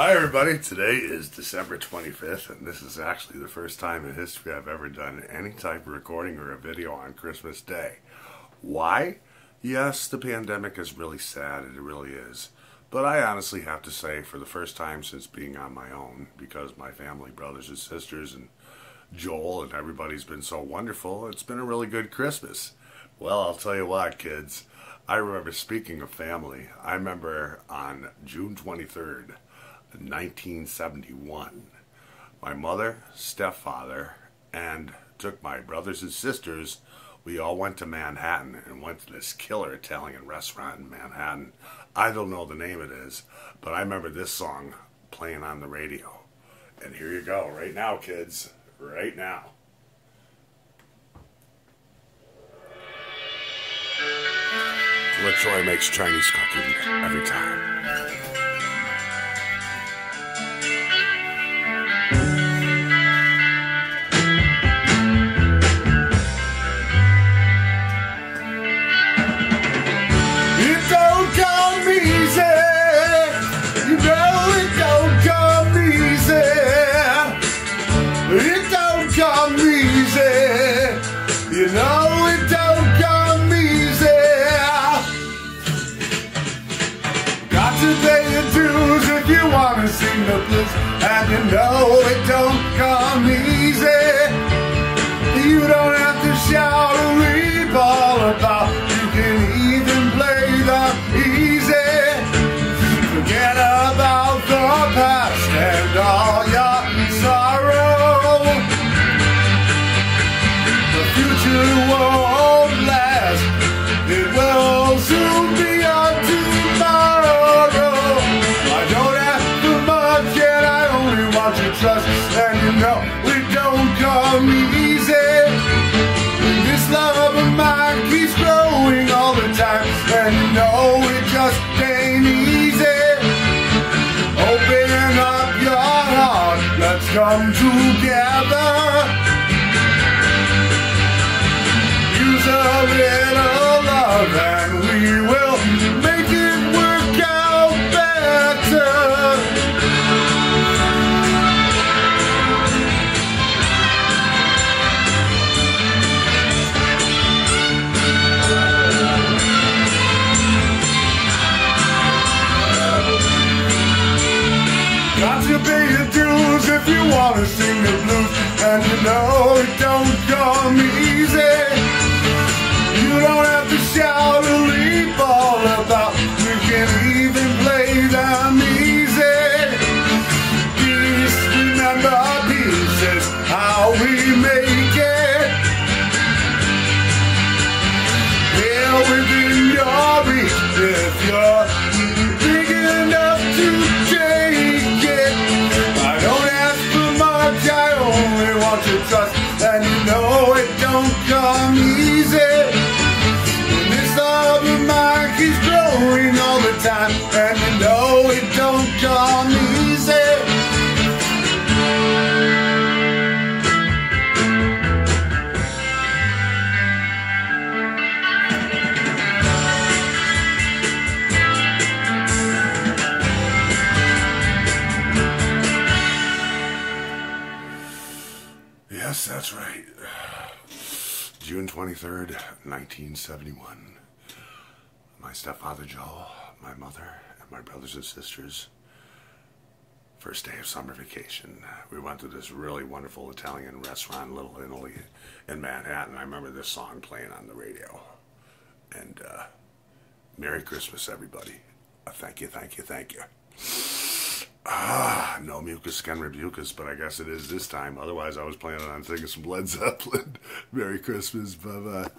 Hi, everybody. Today is December 25th, and this is actually the first time in history I've ever done any type of recording or a video on Christmas Day. Why? Yes, the pandemic is really sad, it really is. But I honestly have to say, for the first time since being on my own, because my family, brothers and sisters, and Joel and everybody's been so wonderful, it's been a really good Christmas. Well, I'll tell you what, kids. I remember speaking of family. I remember on June 23rd, 1971. My mother, stepfather, and took my brothers and sisters. We all went to Manhattan and went to this killer Italian restaurant in Manhattan. I don't know the name it is, but I remember this song playing on the radio. And here you go, right now, kids. Right now. LaTroy makes Chinese cooking every time. Wanna sing the blues And you know future won't last. It will soon be on tomorrow. I don't ask for much yet. I only want your trust. And you know it don't come easy. This love of mine keeps growing all the time. And you know it just Got to pay your dues if you wanna sing the blues, and you know it don't come easy. You don't have to shout or leap all about. We can even play them easy. Peace, remember peace is how we make it. Here within your reach, if you're I only want your trust, and you know it don't come easy. This love of mine keeps growing all the time, Yes, that's right. June 23rd, 1971. My stepfather Joe, my mother, and my brothers and sisters. First day of summer vacation. We went to this really wonderful Italian restaurant, Little Italy, in Manhattan. I remember this song playing on the radio. And, uh, Merry Christmas, everybody. Uh, thank you, thank you, thank you. Ah, no mucus can rebuke us, but I guess it is this time. Otherwise, I was planning on singing some Led Zeppelin. Merry Christmas. Bye bye.